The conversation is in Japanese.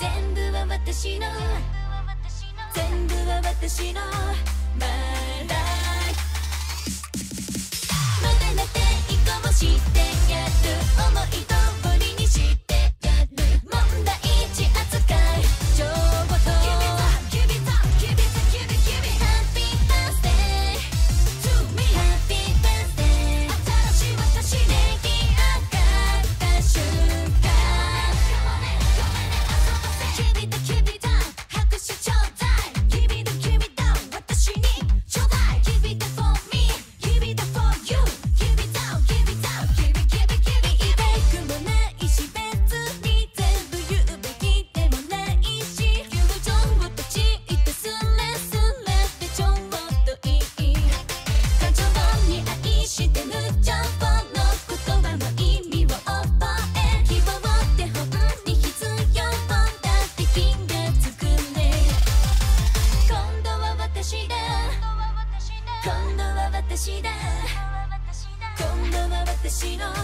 全部は私の。全部は私の。まだ今度は私だ。今度は私の。